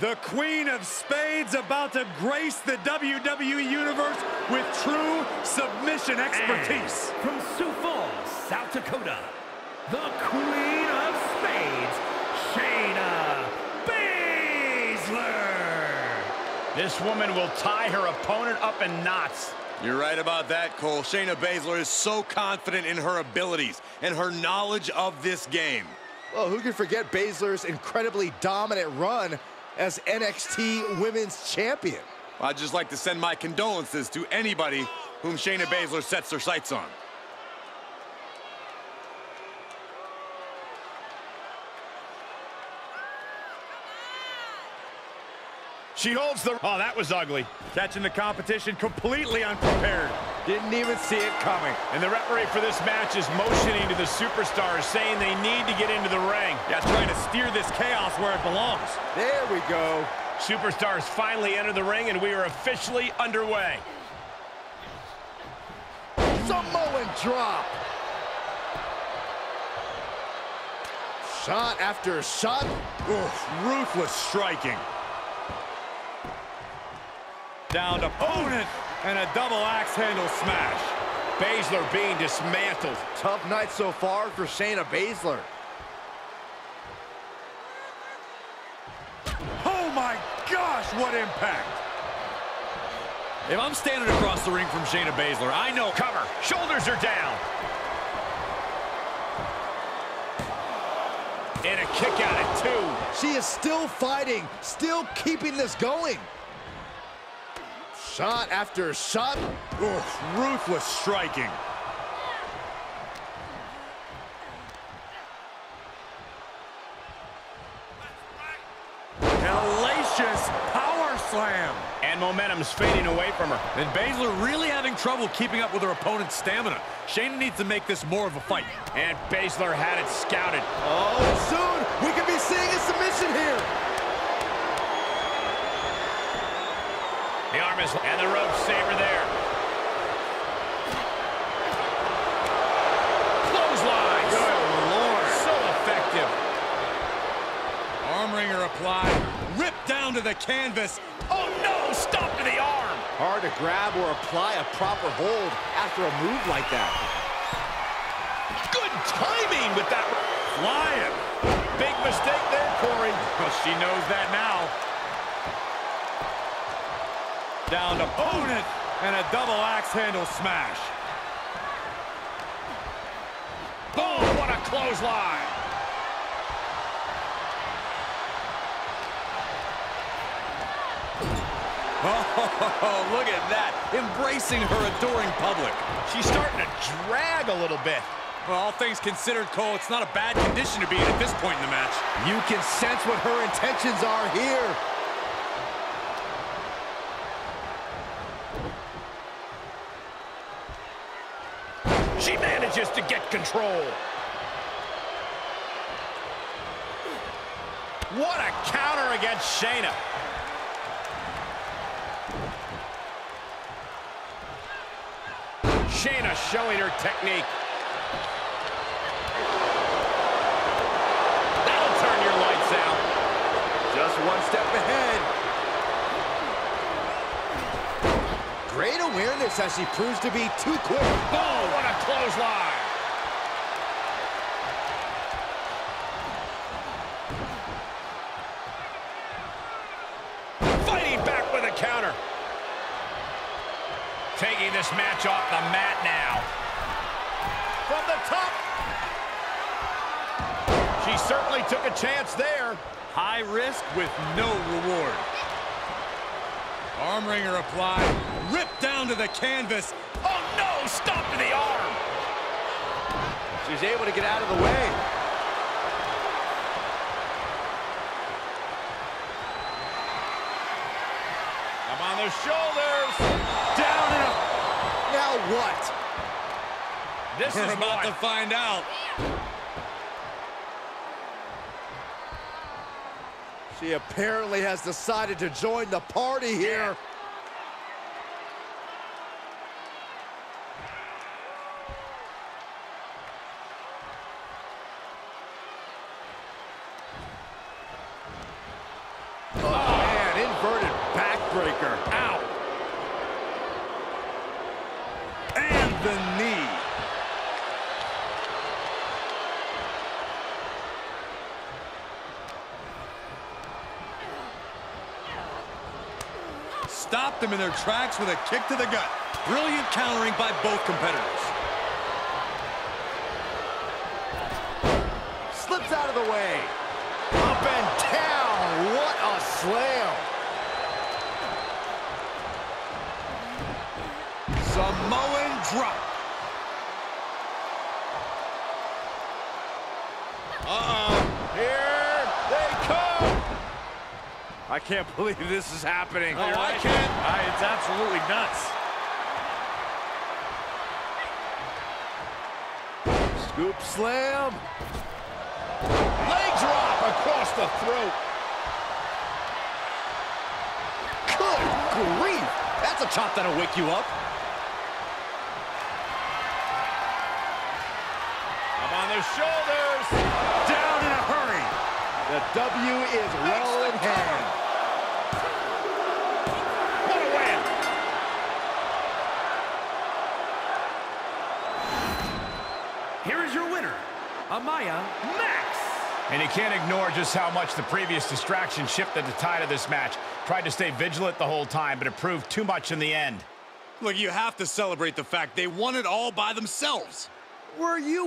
The Queen of Spades about to grace the WWE Universe with true submission expertise. And from Sioux Falls, South Dakota, the Queen of Spades, Shayna Baszler. This woman will tie her opponent up in knots. You're right about that, Cole. Shayna Baszler is so confident in her abilities and her knowledge of this game. Well, who can forget Baszler's incredibly dominant run as NXT Women's Champion. I'd just like to send my condolences to anybody whom Shayna Baszler sets their sights on. She holds the... Oh, that was ugly. Catching the competition completely unprepared. Didn't even see it coming. And the referee for this match is motioning to the superstars, saying they need to get into the ring. Yeah, trying to steer this chaos where it belongs. There we go. Superstars finally enter the ring, and we are officially underway. Samoan drop. Shot after shot. Oof, ruthless striking. Down to opponent and a double axe handle smash. Baszler being dismantled. Tough night so far for Shayna Baszler. Oh my gosh, what impact! If I'm standing across the ring from Shayna Baszler, I know... Cover, shoulders are down. And a kick out at two. She is still fighting, still keeping this going. Shot after shot. Oof, ruthless striking. Hellacious power slam. And momentum's fading away from her. And Baszler really having trouble keeping up with her opponent's stamina. Shayna needs to make this more of a fight. And Baszler had it scouted. Oh, soon we could be seeing a submission here. The arm is, and the rope saver there. Clothesline. Good Lord. So effective. Arm wringer applied. Ripped down to the canvas. Oh, no. Stop to the arm. Hard to grab or apply a proper hold after a move like that. Good timing with that. Flying. Big mistake there, Corey. Well, she knows that now. Down opponent and a double axe handle smash. Boom, what a clothesline. Oh, look at that. Embracing her adoring public. She's starting to drag a little bit. Well, all things considered, Cole, it's not a bad condition to be in at this point in the match. You can sense what her intentions are here. She manages to get control. What a counter against Shayna. Shayna showing her technique. That'll turn your lights out. Just one step ahead. Great awareness as she proves to be too quick. Oh, what a clothesline. Fighting back with a counter. Taking this match off the mat now. From the top. She certainly took a chance there. High risk with no reward. Arm wringer applied. Ripped down to the canvas. Oh, no! Stop to the arm! She's able to get out of the way. Up on the shoulders. Down and a... Now what? This We're is about to find out. She apparently has decided to join the party here. Oh, Ow. And the knee. Stopped them in their tracks with a kick to the gut. Brilliant countering by both competitors. Slips out of the way. Up and down. What a slam. Drop. Uh-oh. Here they come. I can't believe this is happening. Oh, I can. Uh, it's absolutely nuts. Scoop slam. Leg drop across the throat. Good grief. That's a chop that'll wake you up. Up on their shoulders. Down in a hurry. The W is well in hand. What a win. Here is your winner, Nia Jax. And you can't ignore just how much the previous distraction shifted the tide of this match. Tried to stay vigilant the whole time, but it proved too much in the end. Look, you have to celebrate the fact they won it all by themselves. Were you